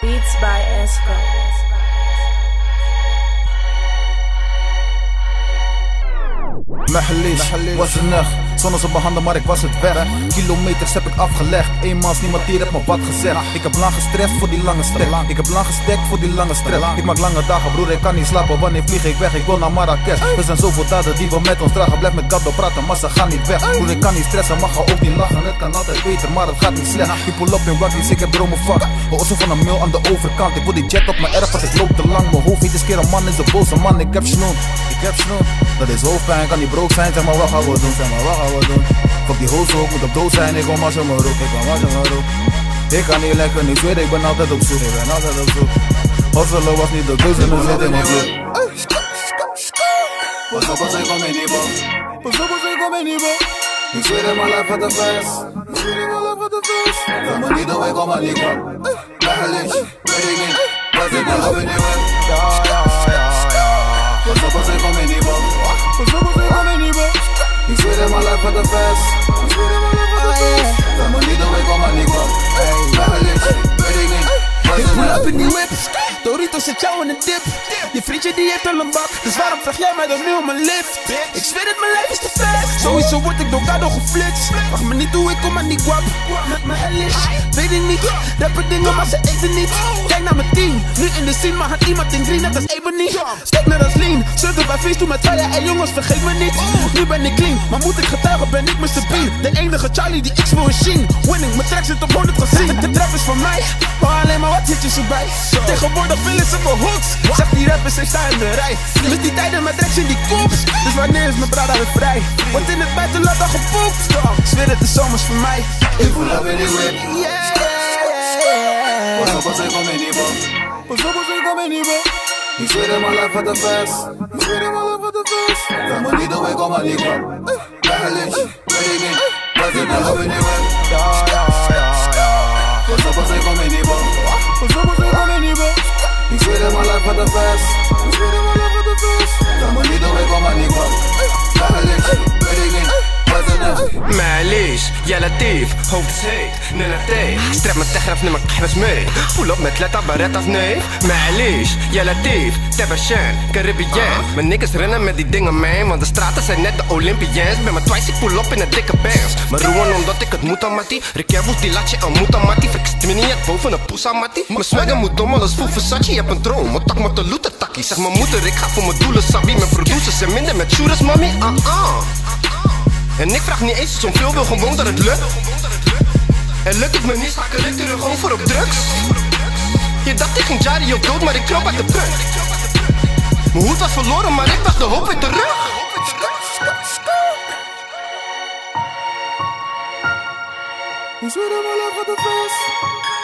Beats by Esco. محليش, محليش. وسناخ nacht. Zon op mijn handen, maar ik was het weg. Kilometers heb ik afgelegd. Eenmaals niemand hier heeft me wat gezegd. Ik heb lang gestrest voor die lange strek. Ik heb lang gestekt voor die lange strek. Ik maak lange dagen, broer, ik kan niet slapen. Wanneer vlieg ik weg? Ik wil naar Marrakesh. Er zijn zoveel daden die we met ons dragen. Blijf met Gaddo praten, maar ze gaan niet weg. Broer, ik kan niet stressen, mag ook niet lachen. Het kan altijd beter, maar het gaat niet slecht. Ik pull up in waggies, ik heb dromen fuck. Osso van een mail aan de overkant. Ik wil die jet op mijn erf, want ik loop te lang. Mijn hoofd niet eens keer een man is een boze man. Ik heb snoep, ik heb snoep. Dat is hoofdpijn, kan niet brood zijn. Zeg maar, wat gaan we doen? Zeg maar, wat gaan we doen? Fuck die hoes ook, moet op dood zijn. Ik kom als je me roept, ik kom als je me roept. Ik kan niet lekker, niet zweer, ik ben altijd op zoek. Ik ben altijd op zoek. Hosselen was niet de keuze, nu zit in mijn bloed. Pas op als ik kom in die bal. Pas op als ik kom in die bal. Ik zweer in mijn lijf van de vest. Ik zweer in mijn lijf van de vest. Van me niet doen, ik kom aan die kwam. Eigenlijk, weet ik niet. Was ik nog op in die web. Lijf van de vest. Ik zweer in mijn lijf van de vest. Van me niet doen, ik kom aan die kwam. Eigenlijk, weet ik pull up in die whip. Doritos zet jou in een dip. Je vriendje die heeft al een bak. Dus waarom vraag jij mij dan nu om een lift? Sowieso word ik door Gado geflitst. Vraag me niet hoe ik kom aan die guap. Met mijn hellish. Weet ik niet. Rappen dingen, maar ze eten niet. Kijk naar mijn team. Nu in de scene, maar gaat iemand in drie. Net als Ebony. Steek net als lean. Surfen bij feest, doe met fire. En jongens, vergeet me niet. Nu ben ik clean. Maar moet ik getuigen, ben ik Mr. Bean. De enige Charlie die ik wil zien. Winning, mijn track zit op 100 gezien. De trap is van mij. Maar maar hitjes erbij. Tegenwoordig willen ze me hooks. Zeg die rappers, ik sta in de rij. Mis die tijden met tracks in die kops. Dus wanneer is mijn brada weer vrij? Wordt in het buitenland al gepoept. Ik zweer het, de zomers voor mij. Ik voel die whip. Yeah, yeah, Pas yeah. op als ik kom in die bal. Pas op als ik kom in die. Ik zweer in mijn lijf van de vest. Ik zweer in mijn lijf van de vest. Van me niet ik kom aan die kwam. Eigenlijk, weet ik niet. Op in die whip. Ja, ja, ja, ja. Pas op als ik kom in die bal. Pas op als ik kom in die bal. Ik zweer يا لطيف هوب زيت ننتي ستراب ما تخرف نما كحبس مي بول اب met letter barretta nee معليش يا لطيف تبشان Caribbean Mijn niggas rennen met die dingen man Want de straten zijn net de Olympians Ben mijn twice ik pull up in een dikke bands Maar roeien omdat ik het moet aan mattie Rikerwoes die laat je aan moet aan mattie Fix me niet uit boven een poes aan mattie Mijn swagger moet dom alles voel Versace Je hebt een droom Wat tak met de looter takkie Zeg mijn moeder ik ga voor mijn doelen Sabi Mijn producers zijn minder met shooters mami Ah ah en ik vraag niet eens om veel, wil gewoon dat het lukt. En lukt het me niet, sta ik er terug over op drugs. Je dacht ik ging Jari op dood, maar ik kroop uit de put. Mijn hoed was verloren, maar ik was de hoop weer terug. In mijn lijf van de.